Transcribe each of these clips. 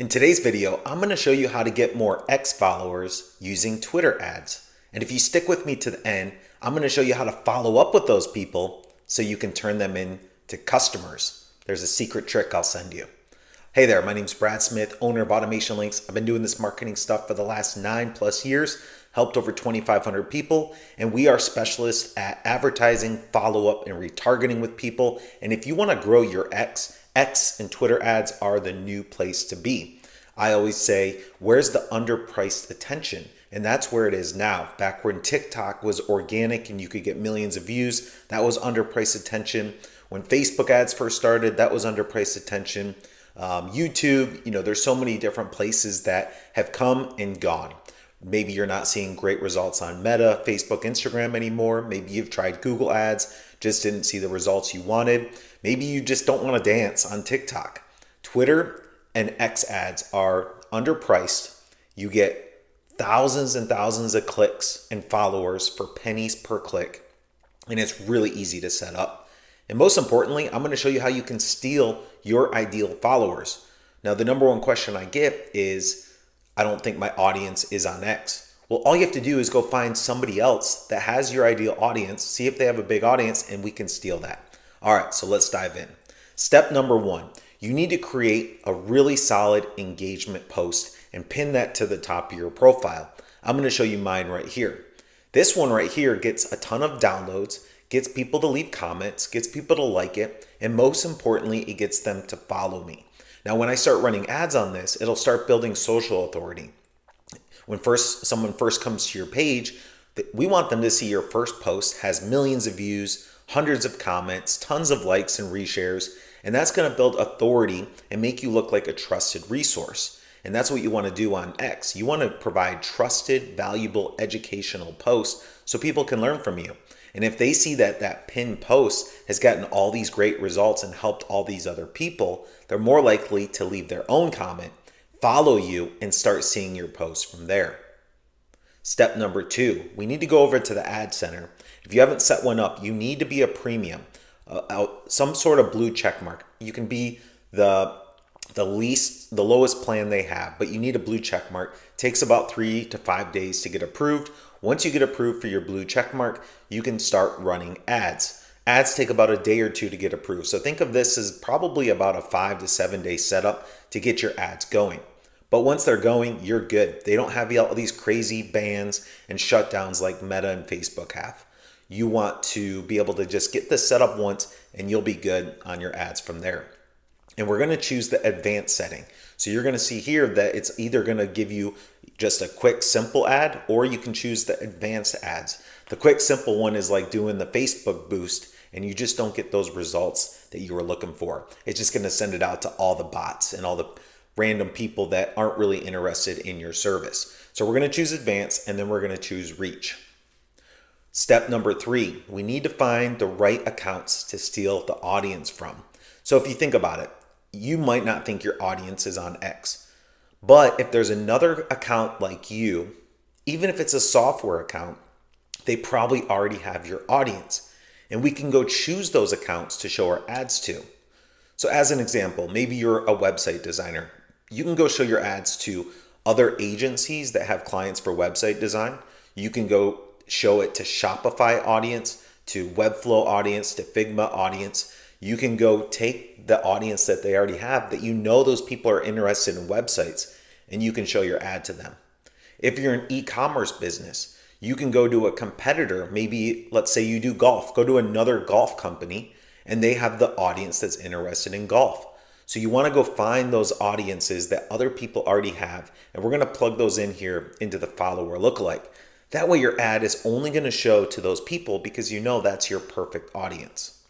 In today's video, I'm going to show you how to get more X followers using Twitter ads. And if you stick with me to the end, I'm going to show you how to follow up with those people so you can turn them into customers. There's a secret trick I'll send you. Hey there, my name's Brad Smith, owner of AutomationLinks. I've been doing this marketing stuff for the last nine plus years, helped over 2,500 people, and we are specialists at advertising, follow up, and retargeting with people. And if you want to grow your X, X and Twitter ads are the new place to be. I always say, where's the underpriced attention? And that's where it is now. Back when TikTok was organic and you could get millions of views, that was underpriced attention. When Facebook ads first started, that was underpriced attention. Um, YouTube, you know, there's so many different places that have come and gone. Maybe you're not seeing great results on Meta, Facebook, Instagram anymore. Maybe you've tried Google ads, just didn't see the results you wanted. Maybe you just don't want to dance on TikTok. Twitter and X ads are underpriced. You get thousands and thousands of clicks and followers for pennies per click, and it's really easy to set up. And most importantly, I'm going to show you how you can steal your ideal followers. Now, the number one question I get is I don't think my audience is on X. Well, all you have to do is go find somebody else that has your ideal audience, see if they have a big audience, and we can steal that. All right, so let's dive in. Step number one you need to create a really solid engagement post and pin that to the top of your profile. I'm going to show you mine right here. This one right here gets a ton of downloads, gets people to leave comments, gets people to like it, and most importantly, it gets them to follow me. Now, when I start running ads on this, it'll start building social authority. When first someone first comes to your page, we want them to see your first post has millions of views, hundreds of comments, tons of likes and reshares, and that's going to build authority and make you look like a trusted resource. And that's what you want to do on X. You want to provide trusted, valuable educational posts so people can learn from you. And if they see that that pinned post has gotten all these great results and helped all these other people, they're more likely to leave their own comment, follow you, and start seeing your posts from there. Step number two, we need to go over to the ad center. If you haven't set one up, you need to be a premium, uh, some sort of blue check mark. You can be the the least, the lowest plan they have, but you need a blue check mark. Takes about three to five days to get approved. Once you get approved for your blue check mark, you can start running ads. Ads take about a day or two to get approved. So think of this as probably about a five to seven day setup to get your ads going. But once they're going, you're good. They don't have all these crazy bans and shutdowns like Meta and Facebook have. You want to be able to just get this set up once and you'll be good on your ads from there. And we're going to choose the advanced setting. So you're going to see here that it's either going to give you just a quick simple ad or you can choose the advanced ads. The quick simple one is like doing the Facebook boost and you just don't get those results that you were looking for. It's just going to send it out to all the bots and all the random people that aren't really interested in your service. So we're going to choose advanced and then we're going to choose reach. Step number three, we need to find the right accounts to steal the audience from. So if you think about it, you might not think your audience is on X. But if there's another account like you, even if it's a software account, they probably already have your audience. And we can go choose those accounts to show our ads to. So, as an example, maybe you're a website designer you can go show your ads to other agencies that have clients for website design. You can go show it to Shopify audience, to Webflow audience, to Figma audience. You can go take the audience that they already have that you know those people are interested in websites and you can show your ad to them. If you're an e commerce business, you can go to a competitor. Maybe, let's say you do golf, go to another golf company and they have the audience that's interested in golf. So you want to go find those audiences that other people already have, and we're going to plug those in here into the follower lookalike. That way, your ad is only going to show to those people because you know that's your perfect audience.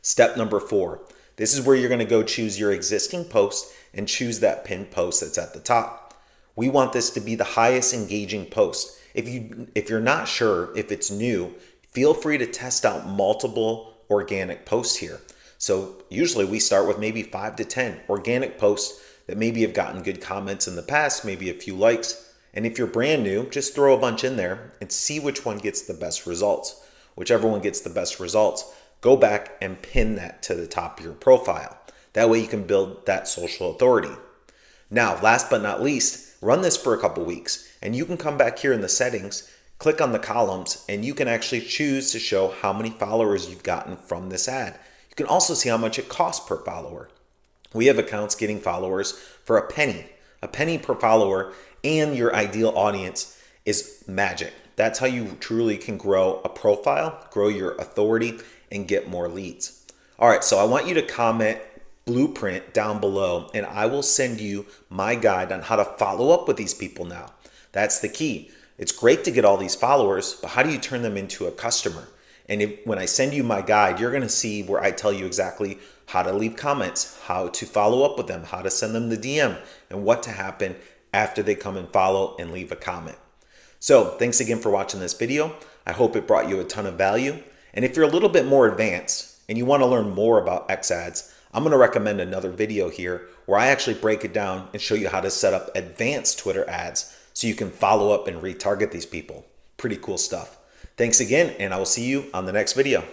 Step number four this is where you're going to go choose your existing post and choose that pinned post that's at the top. We want this to be the highest engaging post. If you if you're not sure if it's new, feel free to test out multiple organic posts here. So usually we start with maybe five to 10 organic posts that maybe have gotten good comments in the past, maybe a few likes. And if you're brand new, just throw a bunch in there and see which one gets the best results. Whichever one gets the best results, go back and pin that to the top of your profile. That way you can build that social authority. Now, last but not least, run this for a couple weeks and you can come back here in the settings, click on the columns, and you can actually choose to show how many followers you've gotten from this ad. You can also see how much it costs per follower. We have accounts getting followers for a penny, a penny per follower, and your ideal audience is magic. That's how you truly can grow a profile, grow your authority, and get more leads. All right, so I want you to comment blueprint down below, and I will send you my guide on how to follow up with these people now. That's the key. It's great to get all these followers, but how do you turn them into a customer? And if, when I send you my guide, you're going to see where I tell you exactly how to leave comments, how to follow up with them, how to send them the DM, and what to happen after they come and follow and leave a comment. So thanks again for watching this video. I hope it brought you a ton of value. And if you're a little bit more advanced and you want to learn more about X ads, I'm going to recommend another video here where I actually break it down and show you how to set up advanced Twitter ads so you can follow up and retarget these people. Pretty cool stuff. Thanks again, and I will see you on the next video.